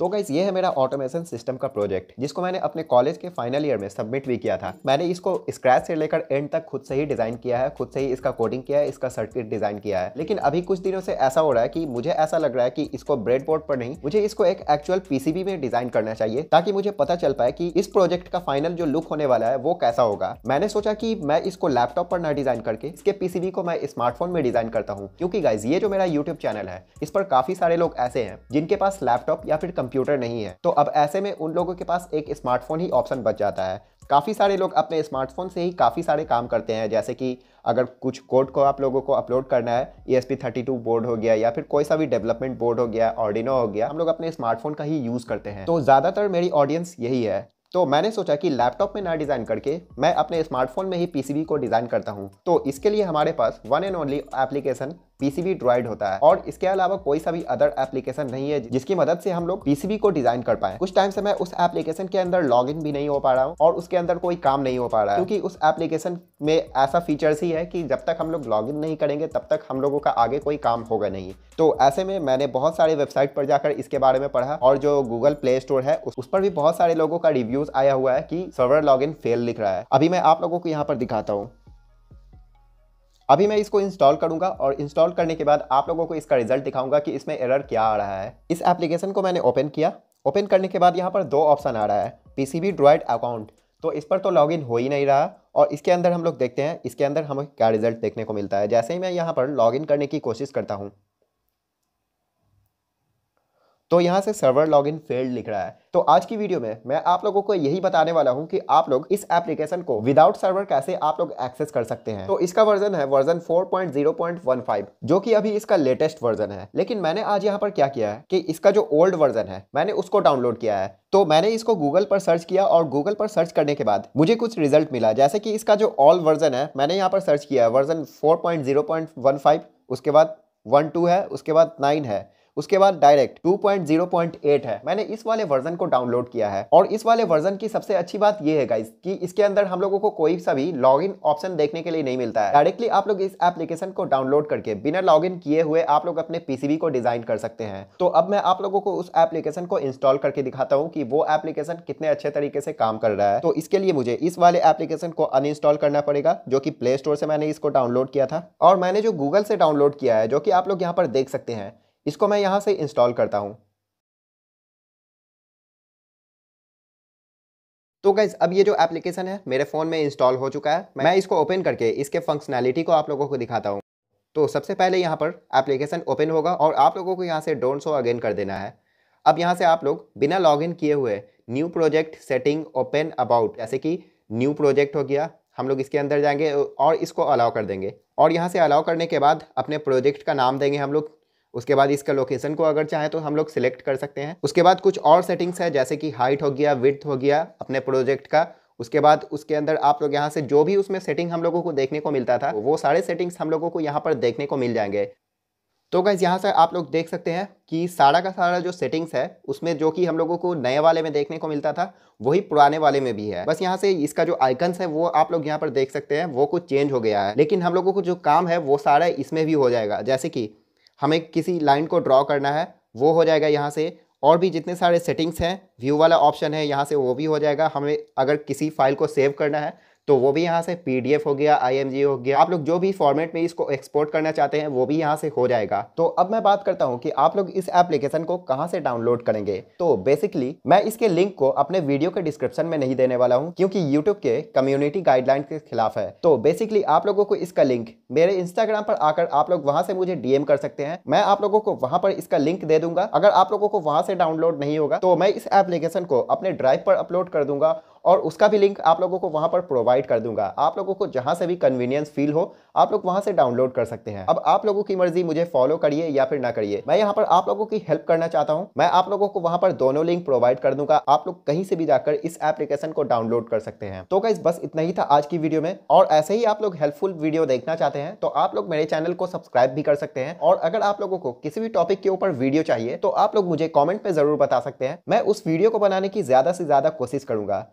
तो गाइज़ ये है मेरा ऑटोमेशन सिस्टम का प्रोजेक्ट जिसको मैंने अपने कॉलेज के फाइनल ईयर में सबमिट भी किया था। मैंने इसको स्क्रैच से लेकर एंड तक खुद से ही डिज़ाइन किया है, खुद से ही इसका कोडिंग किया है, इसका सर्किट डिज़ाइन किया है। लेकिन अभी कुछ दिनों से ऐसा हो रहा है कि मुझे ऐसा लग रहा है कि इसको ब्रेड बोर्ड पर नहीं, मुझे इसको एक एक्चुअल पीसीबी में डिज़ाइन करना चाहिए, ताकि मुझे पता चल पाए कि इस प्रोजेक्ट का फाइनल जो लुक होने वाला है, वो कैसा होगा। मैंने सोचा कि मैं इसको लैपटॉप पर ना डिज़ाइन करके, इसके पीसीबी को मैं स्मार्टफ़ोन में डिज़ाइन करता हूँ, क्योंकि गाइज़ ये जो मेरा यूट्यूब चैनल है, इस पर काफ़ी सारे लोग ऐसे हैं, जिनके पास लैपटॉप या फिर कंप्यूटर नहीं है। तो अब ऐसे में उन लोगों के पास एक स्मार्टफ़ोन ही ऑप्शन बच जाता है। काफ़ी सारे लोग अपने स्मार्टफ़ोन से ही काफ़ी सारे काम करते हैं, जैसे कि अगर कुछ कोड को आप लोगों को अपलोड करना है E S P thirty two board हो गया या फिर कोई सा भी डेवलपमेंट बोर्ड हो गया ऑर्डिनो हो गया, हम लोग अपने स्मार्टफ़ोन का ही यूज़ करते हैं। तो ज़्यादातर मेरी ऑडियंस यही है। तो मैंने सोचा कि लैपटॉप में ना डिज़ाइन करके मैं अपने स्मार्टफ़ोन में ही पीसीबी को डिज़ाइन करता हूँ। तो इसके लिए हमारे पास one and only application PCB droid होता है और इसके अलावा कोई सा भी अदर एप्लीकेशन नहीं है जिसकी मदद से हम लोग पीसीबी को डिज़ाइन कर पाए। कुछ टाइम से मैं उस एप्लीकेशन के अंदर लॉग भी नहीं हो पा रहा हूँ और उसके अंदर कोई काम नहीं हो पा रहा है। क्योंकि उस एप्लीकेशन में ऐसा फीचर्स ही है कि जब तक हम लोग लॉग नहीं करेंगे, तब तक हम लोगों का आगे कोई काम होगा नहीं। तो ऐसे में मैंने बहुत सारे वेबसाइट पर जाकर इसके बारे में पढ़ा और जो गूगल प्ले स्टोर है, उस पर भी बहुत सारे लोगों का रिव्यूज़ आया हुआ है कि सर्वर लॉग फेल लिख रहा है। अभी मैं आप लोगों को यहाँ पर दिखाता हूँ। अभी मैं इसको इंस्टॉल करूँगा और इंस्टॉल करने के बाद आप लोगों को इसका रिज़ल्ट दिखाऊँगा कि इसमें एरर क्या आ रहा है। इस एप्लीकेशन को मैंने ओपन किया। ओपन करने के बाद यहाँ पर दो ऑप्शन आ रहा है पीसीबी ड्रॉइड अकाउंट तो इस पर तो लॉगिन हो ही नहीं रहा और इसके अंदर हम लोग देखते हैं, इसके अंदर हमें क्या रिज़ल्ट देखने को मिलता है। जैसे ही मैं यहाँ पर लॉगिन करने की कोशिश करता हूँ तो यहाँ से सर्वर लॉग इन फेल्ड लिख रहा है। तो आज की वीडियो में मैं आप लोगों को यही बताने वाला हूँ कि आप लोग इस एप्लीकेशन को विदाउट सर्वर कैसे आप लोग एक्सेस कर सकते हैं। तो इसका वर्जन है वर्जन 4.0.15 जो कि अभी इसका लेटेस्ट वर्जन है। लेकिन मैंने आज यहाँ पर क्या किया है कि इसका जो ओल्ड वर्जन है, मैंने उसको डाउनलोड किया है। तो मैंने इसको गूगल पर सर्च किया और गूगल पर सर्च करने के बाद मुझे कुछ रिज़ल्ट मिला। जैसे कि इसका जो ऑल वर्जन है, मैंने यहाँ पर सर्च किया है। वर्जन फोर उसके बाद वन टू है, उसके बाद नाइन है। उसके बाद डायरेक्ट 2.0.8 है। मैंने इस वाले वर्जन को डाउनलोड किया है और इस वाले वर्जन की सबसे अच्छी बात यह है गाइस कि इसके अंदर हम लोगों को कोई सा भी लॉगिन ऑप्शन देखने के लिए नहीं मिलता है। डायरेक्टली आप लोग इस एप्लीकेशन को डाउनलोड करके बिना लॉगिन किए हुए आप लोग अपने पीसीबी को डिज़ाइन कर सकते हैं। तो अब मैं आप लोगों को उस एप्लीकेशन को इंस्टॉल करके दिखाता हूँ कि वो एप्लीकेशन कितने अच्छे तरीके से काम कर रहा है। तो इसके लिए मुझे इस वाले एप्लीकेशन को अनइंस्टॉल करना पड़ेगा, जो कि प्ले स्टोर से मैंने इसको डाउनलोड किया था। और मैंने जो गूगल से डाउनलोड किया है, जो कि आप लोग यहाँ पर देख सकते हैं इसको मैं यहाँ से इंस्टॉल करता हूँ। तो गाइज़ अब ये जो एप्लीकेशन है, मेरे फ़ोन में इंस्टॉल हो चुका है। मैं इसको ओपन करके इसके फंक्शनैलिटी को आप लोगों को दिखाता हूँ। तो सबसे पहले यहाँ पर एप्लीकेशन ओपन होगा और आप लोगों को यहाँ से डोंट शो अगेन कर देना है। अब यहाँ से आप लोग बिना लॉगिन किए हुए new project setting open about जैसे कि न्यू प्रोजेक्ट हो गया, हम लोग इसके अंदर जाएँगे और इसको अलाउ कर देंगे। और यहाँ से अलाउ करने के बाद अपने प्रोजेक्ट का नाम देंगे हम लोग। उसके बाद इसका लोकेशन को अगर चाहें तो हम लोग सिलेक्ट कर सकते हैं। उसके बाद कुछ और सेटिंग्स है, जैसे कि हाइट हो गया विथ हो गया, अपने प्रोजेक्ट का। उसके बाद उसके अंदर आप लोग यहाँ से जो भी उसमें सेटिंग हम लोगों को देखने को मिलता था, वो सारे सेटिंग्स हम लोगों को यहाँ पर देखने को मिल जाएँगे। तो गैस यहाँ से आप लोग देख सकते हैं कि सारा का सारा जो सेटिंग्स है, उसमें जो कि हम लोगों को नए वाले में देखने को मिलता था, वही पुराने वाले में भी है। बस यहाँ से इसका जो आइकन्स है, वो आप लोग यहाँ पर देख सकते हैं, वो कुछ चेंज हो गया है। लेकिन हम लोगों को जो काम है, वो सारा इसमें भी हो जाएगा। जैसे कि हमें किसी लाइन को ड्रॉ करना है, वो हो जाएगा यहाँ से। और भी जितने सारे सेटिंग्स हैं व्यू वाला ऑप्शन है, यहाँ से वो भी हो जाएगा। हमें अगर किसी फ़ाइल को सेव करना है तो वो भी यहाँ से पीडीएफ हो गया आईएमजी हो गया। आप लोग जो भी फॉर्मेट में इसको एक्सपोर्ट करना चाहते हैं, वो भी यहाँ से हो जाएगा। तो अब मैं बात करता हूँ कि आप लोग इस एप्लीकेशन को कहाँ से डाउनलोड करेंगे। तो बेसिकली मैं इसके लिंक को अपने वीडियो के डिस्क्रिप्शन में नहीं देने वाला हूँ, क्योंकि यूट्यूब के कम्युनिटी गाइडलाइन के खिलाफ है। तो बेसिकली आप लोगों को इसका लिंक मेरे इंस्टाग्राम पर आकर आप लोग वहाँ से मुझे डीएम कर सकते हैं। मैं आप लोगों को वहाँ पर इसका लिंक दे दूँगा। अगर आप लोगों को वहाँ से डाउनलोड नहीं होगा तो मैं इस एप्लीकेशन को अपने ड्राइव पर अपलोड कर दूँगा और उसका भी लिंक आप लोगों को वहाँ पर प्रोवाइड कर दूँगा। आप लोगों को जहाँ से भी कन्वीनियंस फील हो, आप लोग वहाँ से डाउनलोड कर सकते हैं। अब आप लोगों की मर्ज़ी, मुझे फॉलो करिए या फिर ना करिए। मैं यहाँ पर आप लोगों की हेल्प करना चाहता हूँ। मैं आप लोगों को वहाँ पर दोनों लिंक प्रोवाइड कर दूँगा। आप लोग कहीं से भी जाकर इस एप्लीकेशन को डाउनलोड कर सकते हैं। तो गाइज़ बस इतना ही था आज की वीडियो में। और ऐसे ही आप लोग हेल्पफुल वीडियो देखना चाहते हैं तो आप लोग मेरे चैनल को सब्सक्राइब भी कर सकते हैं। और अगर आप लोगों को किसी भी टॉपिक के ऊपर वीडियो चाहिए तो आप लोग मुझे कॉमेंट में ज़रूर बता सकते हैं। मैं उस वीडियो को बनाने की ज़्यादा से ज़्यादा कोशिश करूँगा।